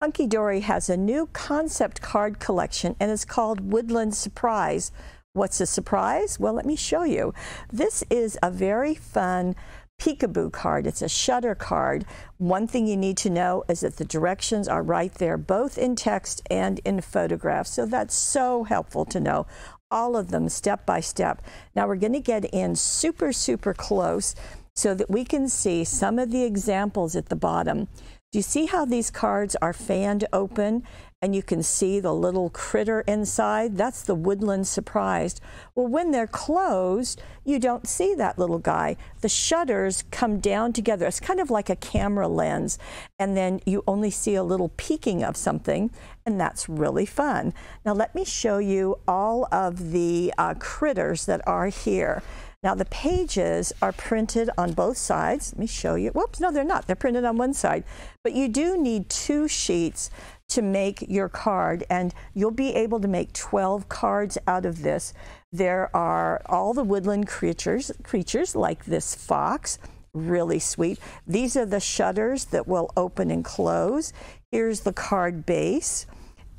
Hunky Dory has a new concept card collection and it's called Woodland Surprise. What's a surprise? Well, let me show you. This is a very fun peekaboo card. It's a shutter card. One thing you need to know is that the directions are right there, both in text and in photographs. So that's so helpful to know. All of them step by step. Now we're going to get in super, super close so that we can see some of the examples at the bottom. Do you see how these cards are fanned open and you can see the little critter inside? That's the woodland surprised. Well, when they're closed, you don't see that little guy. The shutters come down together. It's kind of like a camera lens. And then you only see a little peeking of something, and that's really fun. Now, let me show you all of the uh, critters that are here. Now the pages are printed on both sides. Let me show you. Whoops, no, they're not. They're printed on one side. But you do need two sheets to make your card and you'll be able to make 12 cards out of this. There are all the woodland creatures, creatures like this fox, really sweet. These are the shutters that will open and close. Here's the card base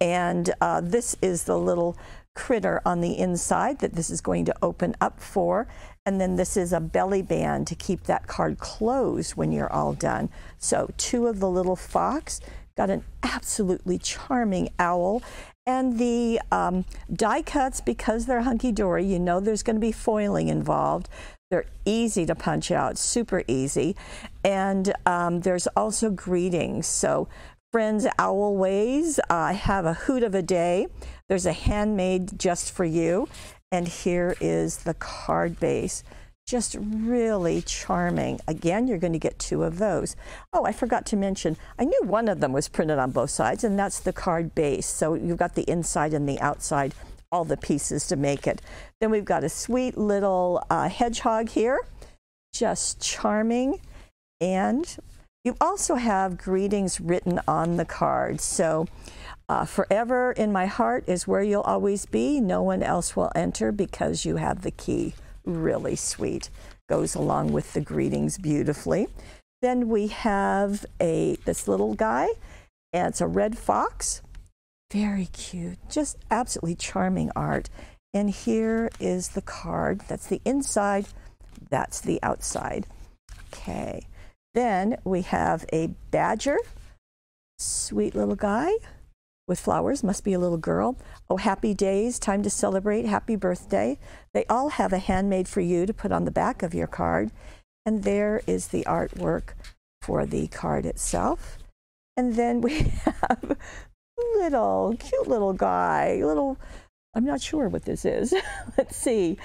and uh, this is the little critter on the inside that this is going to open up for. And then this is a belly band to keep that card closed when you're all done. So two of the little fox, got an absolutely charming owl. And the um, die cuts, because they're hunky-dory, you know there's going to be foiling involved. They're easy to punch out, super easy. And um, there's also greetings. So friends, owl ways, I have a hoot of a day. There's a handmade just for you. And here is the card base. Just really charming. Again, you're going to get two of those. Oh, I forgot to mention, I knew one of them was printed on both sides, and that's the card base. So you've got the inside and the outside, all the pieces to make it. Then we've got a sweet little uh, hedgehog here, just charming. And you also have greetings written on the card. So uh, forever in my heart is where you'll always be. No one else will enter because you have the key. Really sweet. Goes along with the greetings beautifully. Then we have a this little guy, and it's a red fox. Very cute. Just absolutely charming art. And here is the card. That's the inside. That's the outside. Okay. Then we have a badger. Sweet little guy with flowers, must be a little girl. Oh, happy days, time to celebrate, happy birthday. They all have a handmade for you to put on the back of your card. And there is the artwork for the card itself. And then we have little, cute little guy, little, I'm not sure what this is. Let's see.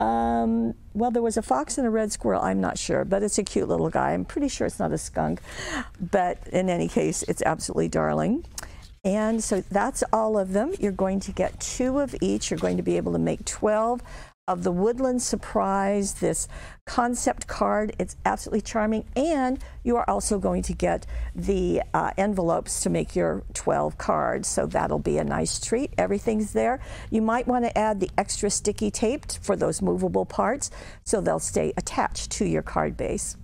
Um, well, there was a fox and a red squirrel. I'm not sure, but it's a cute little guy. I'm pretty sure it's not a skunk. But in any case, it's absolutely darling. And so that's all of them. You're going to get two of each. You're going to be able to make 12 of the Woodland Surprise, this concept card. It's absolutely charming. And you are also going to get the uh, envelopes to make your 12 cards. So that'll be a nice treat. Everything's there. You might want to add the extra sticky tape for those movable parts so they'll stay attached to your card base.